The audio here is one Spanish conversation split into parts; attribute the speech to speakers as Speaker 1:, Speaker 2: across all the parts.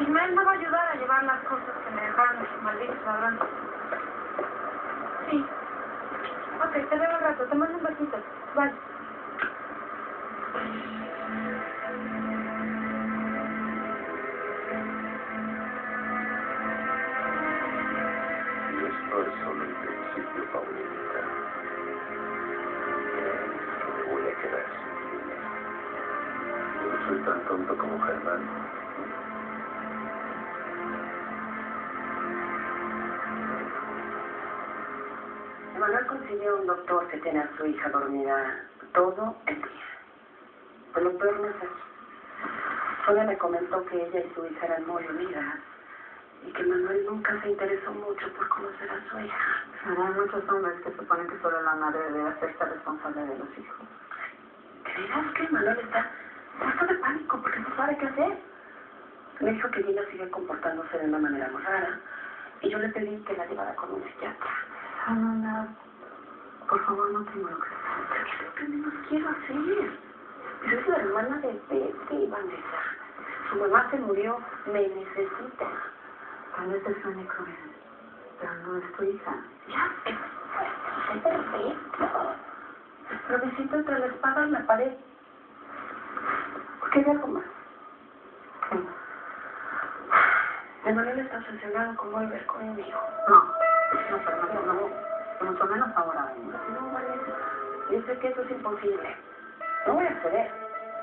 Speaker 1: Ismael me va a ayudar a llevar las cosas que me dejaron malditos ladrones. Sí. Ok, te veo un rato. Te mando un besito. Bye.
Speaker 2: Y esto es solo el principio, Paulita. ¿Crees que me voy a quedar sin? Yo no soy tan tonto como Germán.
Speaker 3: Emanuel consiguió un doctor que tiene a su hija dormida todo el día. Pero lo peor no es eso. Sonia me comentó que ella y su hija eran muy unidas y que Manuel nunca se interesó mucho por conocer a su hija.
Speaker 4: Hay muchos hombres que suponen que solo la madre debe hacerse responsable de los hijos.
Speaker 3: ¿Creerás que Manuel está muerto de pánico porque no sabe qué hacer? Me dijo que ella sigue comportándose de una manera muy rara y yo le pedí que la llevara con un psiquiatra.
Speaker 4: Ana, por favor, no te involucres.
Speaker 3: Pero ¿qué es lo que menos quiero hacer? Yo soy la hermana de Betty, Vanessa. Su mamá se murió, me necesita.
Speaker 4: Vez te suene cruel, pero no es tu hija.
Speaker 3: Ya sé, sé perfecto. Pero me siento entre la espada y la pared. ¿Por qué hay algo más? Emanuel está obsesionado con volver conmigo.
Speaker 4: No, no, Fernando, no. Mucho menos ahora.
Speaker 3: No, Vanessa, yo sé que eso es imposible. No voy a ceder.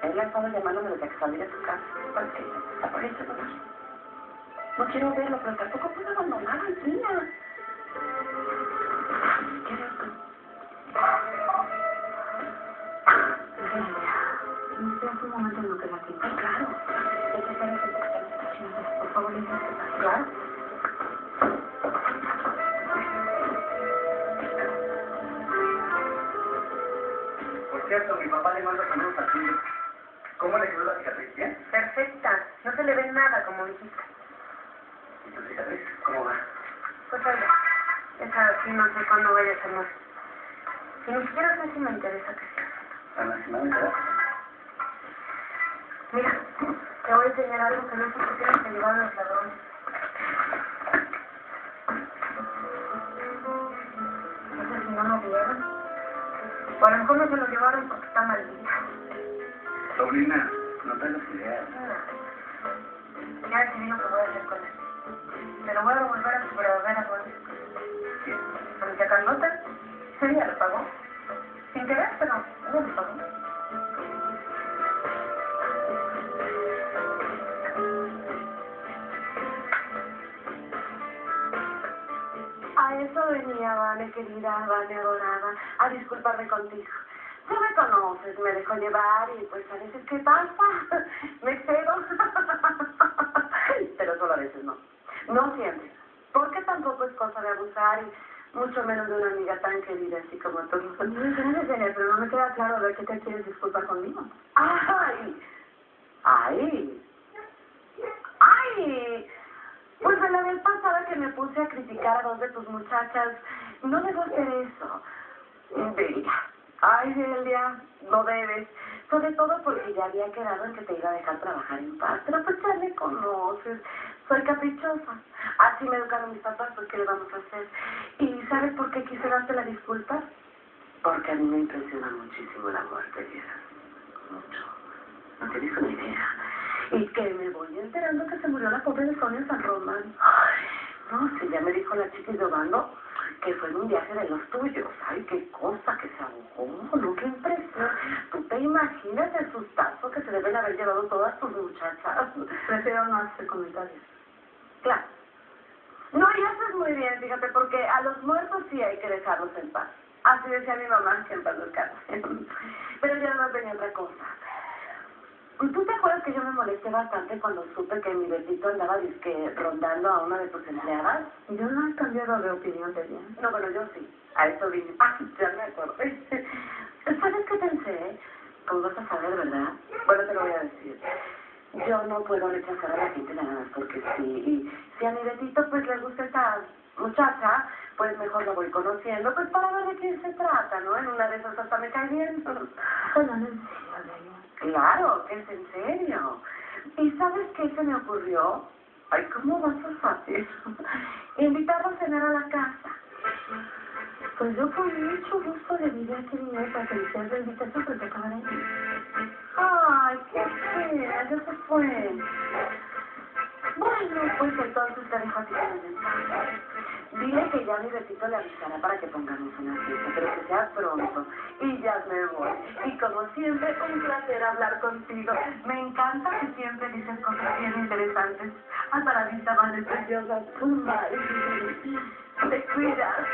Speaker 3: Él ha estado llamándome desde que salí de su casa. Porque aparece nomás. No quiero verlo, pero tampoco puedo abandonar a Gina. ¿Quieres tú?
Speaker 4: Me esperas un momento en lo que la tienda.
Speaker 3: claro. Hay que hacer ese
Speaker 4: Por favor, límpiate.
Speaker 3: Claro.
Speaker 5: Cierto, mi papá le manda saludos a ti. ¿Cómo le quedó la cicatriz? ¿Bien?
Speaker 1: Perfecta. No se le ve nada, como dijiste.
Speaker 5: ¿Y tu cicatriz? ¿Cómo va?
Speaker 1: Pues oiga, esa sí no sé cuándo vaya a salir. Y ni siquiera sé si me interesa que sea.
Speaker 5: Ana, si no me queda.
Speaker 1: Mira, te voy a enseñar algo que no sé por qué no se llevaron los ladrones. No sé si no lo vieron. O a lo mejor no se lo llevaron porque está maldito.
Speaker 5: Sobrina, no te hagas ideas.
Speaker 1: Ya decidí lo que voy a hacer con él. Pero voy a volver a su verdadera voz.
Speaker 5: ¿Qué?
Speaker 1: Porque a Carlota, ese día lo pagó. Sin querer, pero no lo pagó. Eso venía, Vane, querida, Vane adorada, a disculparme contigo. Tú me conoces, me dejo llevar y pues a veces, ¿qué pasa? Me excedo. Pero solo a veces no. No siempre. Porque tampoco es cosa de abusar y mucho menos de una amiga tan querida así como tú.
Speaker 4: Gracias, Celia, pero no me queda claro de qué te quieres disculpar conmigo.
Speaker 3: ¡Ay! ¡Ay! ¡Ay! Pues de la vez pasada que me puse a criticar a dos de tus muchachas, no debo hacer eso. Delia. Ay, Delia, no debes. Sobre todo porque ya había quedado en que te iba a dejar trabajar en paz. Pero pues ya me conoces. Soy caprichosa. Así me educaron mis papás, pues ¿qué le vamos a hacer? ¿Y sabes por qué quise darte la disculpa? Porque a mí me impresiona muchísimo la muerte, vieja. Mucho. No tienes una idea. Y que me voy enterando que se murió la pobre de Sonia San Román. Ay, no, si ya me dijo la chica Giovanno que fue en un viaje de los tuyos. Ay, qué cosa, que se ahogó, no, qué impresión. Tú te imaginas el sustazo que se deben haber llevado todas tus muchachas.
Speaker 4: Prefiero no hacer comentarios.
Speaker 3: Claro. No, y haces muy bien, fíjate, porque a los muertos sí hay que dejarlos en paz. Así decía mi mamá, que en paz descanse. Pero yo no tenía otra cosa. ¿Tú te acuerdas que yo me molesté bastante cuando supe que mi Betito andaba disque rondando a una de tus empleadas?
Speaker 4: Yo no he cambiado de opinión de ella.
Speaker 3: No, bueno, yo sí. A eso vine. Ah, ya me acordé. ¿Sabes qué pensé? Pues vas a saber, ¿verdad? Bueno, te lo voy a decir. Yo no puedo rechazar a la gente nada más porque sí. Y si a mi Betito pues le gusta esta muchacha, pues mejor la voy conociendo, pues para ver de quién se trata, ¿no? En una de esas hasta me cae bien.
Speaker 4: Bueno, no.
Speaker 3: Claro, que es en serio. ¿Y sabes qué se me ocurrió? Ay, ¿cómo vas a saber? Invitarlo a cenar a la casa. Pues yo con mucho gusto le diré que viniera para que la invitación porque acaba de ir. Ay, qué fea, ya se fue. Dile que ya mi Betito le avisará para que pongamos una fiesta, pero que sea pronto. Y ya me voy. Y como siempre, un placer hablar contigo. Me encanta que siempre dices cosas bien interesantes. Hasta la vista, madre preciosa. Te cuidas.